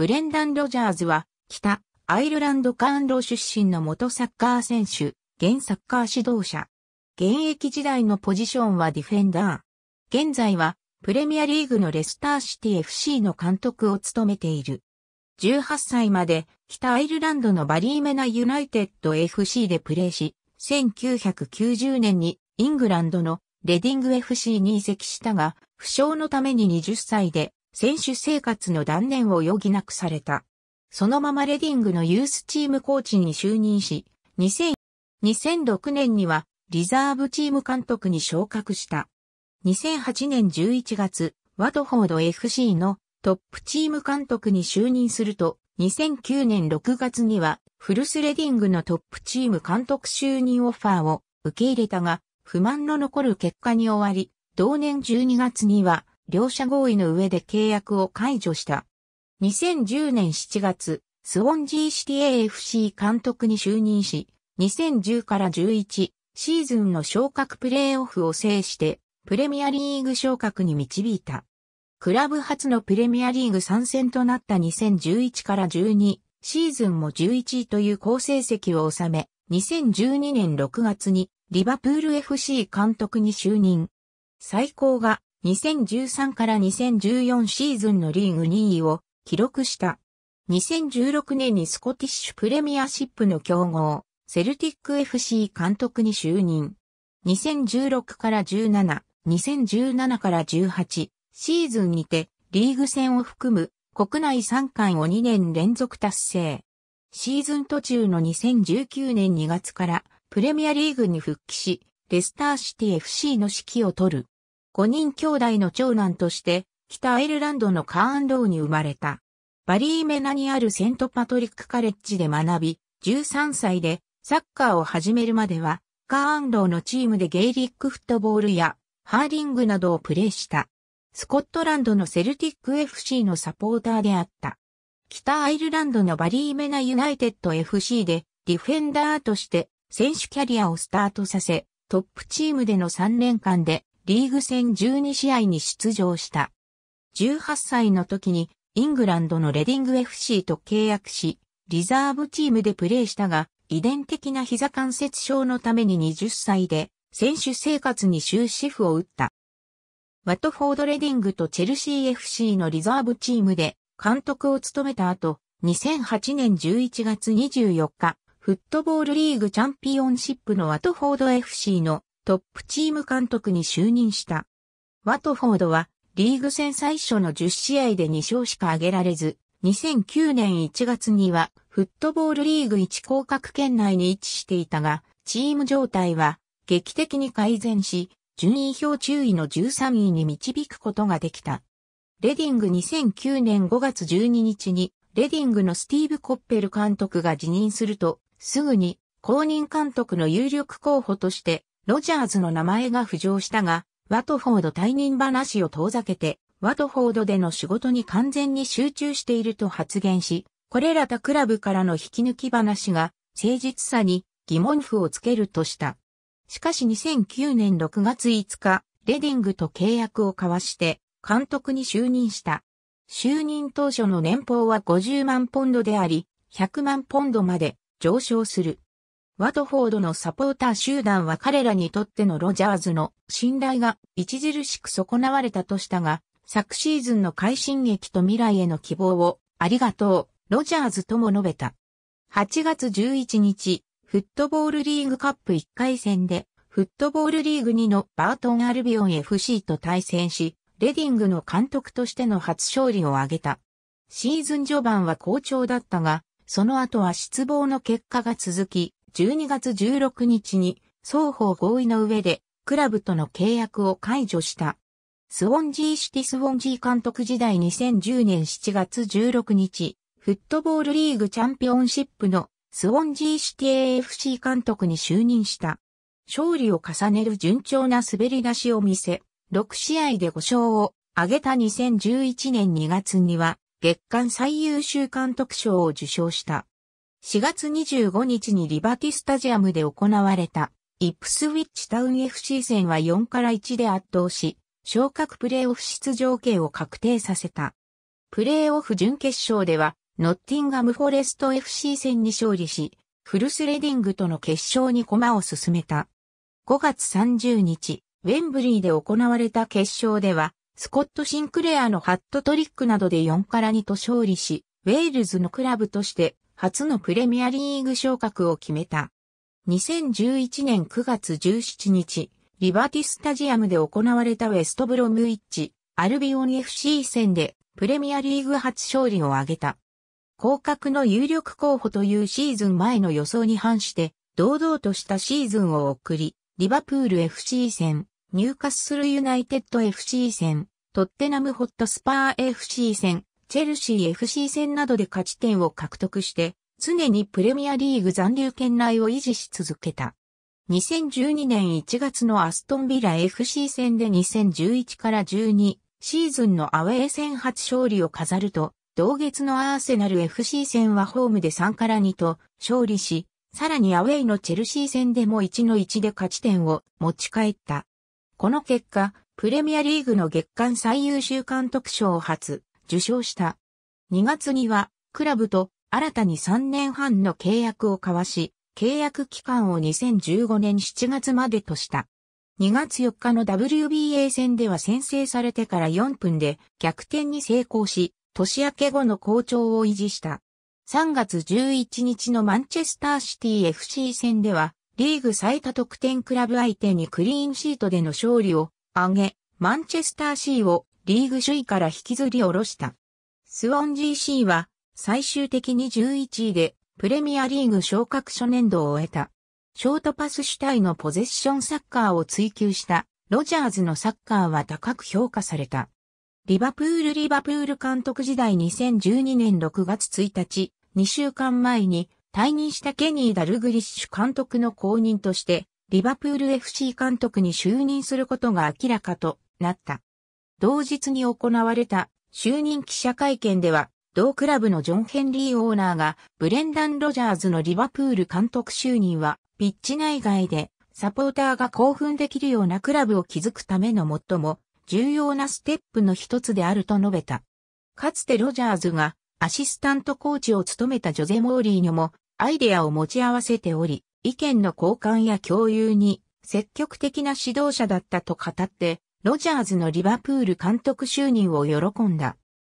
ブレンダン・ロジャーズは、北、アイルランド・カーンロー出身の元サッカー選手、現サッカー指導者。現役時代のポジションはディフェンダー。現在は、プレミアリーグのレスターシティ FC の監督を務めている。18歳まで北アイルランドのバリーメナユナイテッド FC でプレーし、1990年にイングランドのレディング FC に移籍したが、負傷のために20歳で選手生活の断念を余儀なくされた。そのままレディングのユースチームコーチに就任し、2006年にはリザーブチーム監督に昇格した。2008年11月、ワトフォード FC のトップチーム監督に就任すると、2009年6月にはフルスレディングのトップチーム監督就任オファーを受け入れたが、不満の残る結果に終わり、同年12月には両者合意の上で契約を解除した。2010年7月、スウォンジーシティ AFC 監督に就任し、2010から11シーズンの昇格プレーオフを制して、プレミアリーグ昇格に導いた。クラブ初のプレミアリーグ参戦となった2011から12シーズンも11位という好成績を収め、2012年6月にリバプール FC 監督に就任。最高が2013から2014シーズンのリーグ2位を記録した。2016年にスコティッシュプレミアシップの競合、セルティック FC 監督に就任。2016から17、2017から18シーズンにてリーグ戦を含む国内3冠を2年連続達成。シーズン途中の2019年2月からプレミアリーグに復帰し、レスターシティ FC の指揮を取る。5人兄弟の長男として、北アイルランドのカーンローに生まれた。バリーメナにあるセントパトリックカレッジで学び、13歳でサッカーを始めるまでは、カーンローのチームでゲイリックフットボールやハーリングなどをプレーした。スコットランドのセルティック FC のサポーターであった。北アイルランドのバリーメナユナイテッド FC でディフェンダーとして選手キャリアをスタートさせ、トップチームでの3年間でリーグ戦12試合に出場した。18歳の時にイングランドのレディング FC と契約し、リザーブチームでプレーしたが、遺伝的な膝関節症のために20歳で選手生活に終止符を打った。ワトフォードレディングとチェルシー FC のリザーブチームで監督を務めた後、2008年11月24日、フットボールリーグチャンピオンシップのワトフォード FC のトップチーム監督に就任した。ワトフォードはリーグ戦最初の10試合で2勝しか挙げられず、2009年1月にはフットボールリーグ1降格圏内に位置していたが、チーム状態は劇的に改善し、順位表注意の13位に導くことができた。レディング2009年5月12日に、レディングのスティーブ・コッペル監督が辞任すると、すぐに公認監督の有力候補としてロジャーズの名前が浮上したが、ワトフォード退任話を遠ざけて、ワトフォードでの仕事に完全に集中していると発言し、これら他クラブからの引き抜き話が誠実さに疑問符をつけるとした。しかし2009年6月5日、レディングと契約を交わして監督に就任した。就任当初の年俸は50万ポンドであり、100万ポンドまで上昇する。ワトフォードのサポーター集団は彼らにとってのロジャーズの信頼が著しく損なわれたとしたが、昨シーズンの快進撃と未来への希望をありがとう、ロジャーズとも述べた。8月11日、フットボールリーグカップ1回戦で、フットボールリーグ2のバートンアルビオン FC と対戦し、レディングの監督としての初勝利を挙げた。シーズン序盤は好調だったが、その後は失望の結果が続き、12月16日に双方合意の上でクラブとの契約を解除した。スウォンジーシティスウォンジー監督時代2010年7月16日、フットボールリーグチャンピオンシップのスウォンジーシティ AFC 監督に就任した。勝利を重ねる順調な滑り出しを見せ、6試合で5勝を挙げた2011年2月には月間最優秀監督賞を受賞した。4月25日にリバティスタジアムで行われたイップスウィッチタウン FC 戦は4から1で圧倒し、昇格プレーオフ出場権を確定させた。プレーオフ準決勝では、ノッティンガムフォレスト FC 戦に勝利し、フルスレディングとの決勝に駒を進めた。5月30日、ウェンブリーで行われた決勝では、スコット・シンクレアのハットトリックなどで4から2と勝利し、ウェールズのクラブとして初のプレミアリーグ昇格を決めた。2011年9月17日、リバティスタジアムで行われたウェストブロムウィッチ、アルビオン FC 戦でプレミアリーグ初勝利を挙げた。降格の有力候補というシーズン前の予想に反して、堂々としたシーズンを送り、リバプール FC 戦、ニューカッスルユナイテッド FC 戦、トッテナムホットスパー FC 戦、チェルシー FC 戦などで勝ち点を獲得して、常にプレミアリーグ残留圏内を維持し続けた。2012年1月のアストンビラ FC 戦で2011から12シーズンのアウェー戦初勝利を飾ると、同月のアーセナル FC 戦はホームで3から2と勝利し、さらにアウェイのチェルシー戦でも1の1で勝ち点を持ち帰った。この結果、プレミアリーグの月間最優秀監督賞を初受賞した。2月には、クラブと新たに3年半の契約を交わし、契約期間を2015年7月までとした。2月4日の WBA 戦では先制されてから4分で逆転に成功し、年明け後の好調を維持した。3月11日のマンチェスターシティ FC 戦では、リーグ最多得点クラブ相手にクリーンシートでの勝利を挙げ、マンチェスター C をリーグ首位から引きずり下ろした。スウォン GC は最終的に11位でプレミアリーグ昇格初年度を終えた。ショートパス主体のポゼッションサッカーを追求したロジャーズのサッカーは高く評価された。リバプールリバプール監督時代2012年6月1日、2週間前に退任したケニー・ダルグリッシュ監督の後任として、リバプール FC 監督に就任することが明らかとなった。同日に行われた就任記者会見では、同クラブのジョン・ヘンリーオーナーが、ブレンダン・ロジャーズのリバプール監督就任は、ピッチ内外で、サポーターが興奮できるようなクラブを築くための最も重要なステップの一つであると述べた。かつてロジャーズがアシスタントコーチを務めたジョゼ・モーリーニョもアイデアを持ち合わせており、意見の交換や共有に積極的な指導者だったと語って、ロジャーズのリバプール監督就任を喜んだ。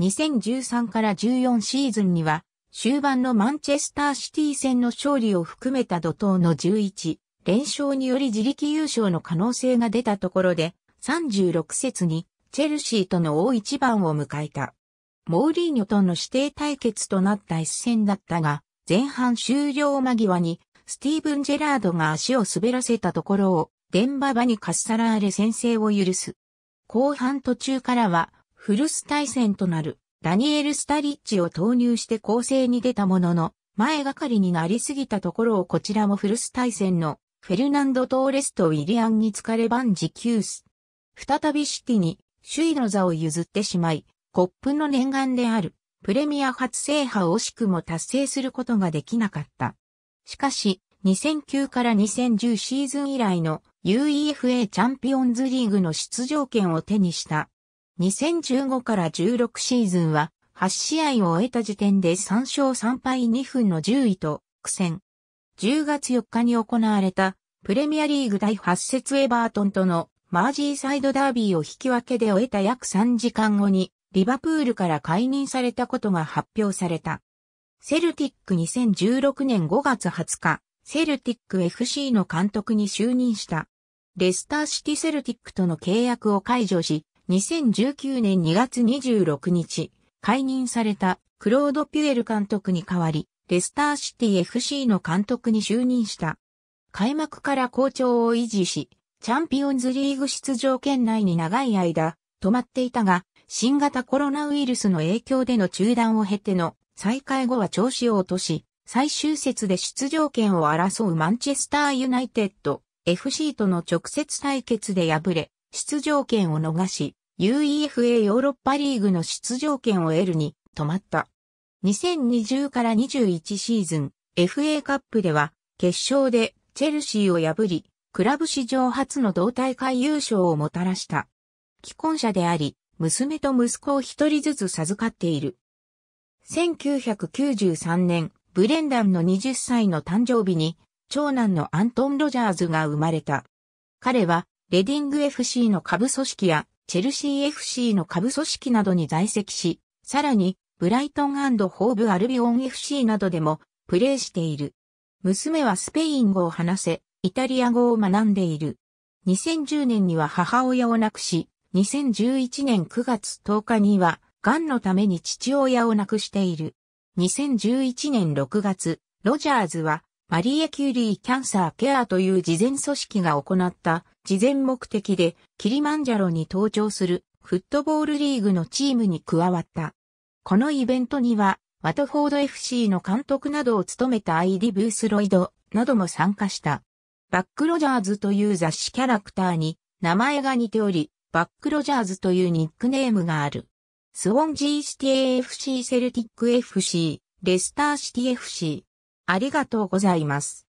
2013から14シーズンには、終盤のマンチェスターシティ戦の勝利を含めた怒涛の11連勝により自力優勝の可能性が出たところで、36節にチェルシーとの大一番を迎えた。モーリーニョとの指定対決となった一戦だったが、前半終了間際にスティーブン・ジェラードが足を滑らせたところをデンババにカッサラーレ先制を許す。後半途中からはフルス対戦となるダニエル・スタリッチを投入して攻勢に出たものの前がかりになりすぎたところをこちらもフルス対戦のフェルナンド・トーレスとウィリアンに疲れ万事休す。再びシティに首位の座を譲ってしまい、コップの念願であるプレミア初制覇を惜しくも達成することができなかった。しかし、2009から2010シーズン以来の UEFA チャンピオンズリーグの出場権を手にした。2015から16シーズンは8試合を終えた時点で3勝3敗2分の10位と苦戦。10月4日に行われたプレミアリーグ第8節エバートンとのマージーサイドダービーを引き分けで終えた約3時間後に、リバプールから解任されたことが発表された。セルティック2016年5月20日、セルティック FC の監督に就任した。レスターシティセルティックとの契約を解除し、2019年2月26日、解任されたクロード・ピュエル監督に代わり、レスターシティ FC の監督に就任した。開幕から好調を維持し、チャンピオンズリーグ出場圏内に長い間止まっていたが、新型コロナウイルスの影響での中断を経ての再開後は調子を落とし、最終節で出場権を争うマンチェスターユナイテッド FC との直接対決で敗れ、出場権を逃し、UEFA ヨーロッパリーグの出場権を得るに止まった。2020から21シーズン FA カップでは決勝でチェルシーを破り、クラブ史上初の同大会優勝をもたらした。既婚者であり、娘と息子を一人ずつ授かっている。1993年、ブレンダンの20歳の誕生日に、長男のアントン・ロジャーズが生まれた。彼は、レディング FC の下部組織や、チェルシー FC の下部組織などに在籍し、さらに、ブライトンホーブ・アルビオン FC などでも、プレーしている。娘はスペイン語を話せ、イタリア語を学んでいる。2010年には母親を亡くし、2011年9月10日には、癌のために父親を亡くしている。2011年6月、ロジャーズは、マリエ・キュリー・キャンサー・ケアという事前組織が行った事前目的でキリマンジャロに登場するフットボールリーグのチームに加わった。このイベントには、ワトフォード FC の監督などを務めたアイディ・ブースロイドなども参加した。バックロジャーズという雑誌キャラクターに名前が似ており、バックロジャーズというニックネームがある。スウォンジーシティ AFC セルティック FC、レスターシティ FC。ありがとうございます。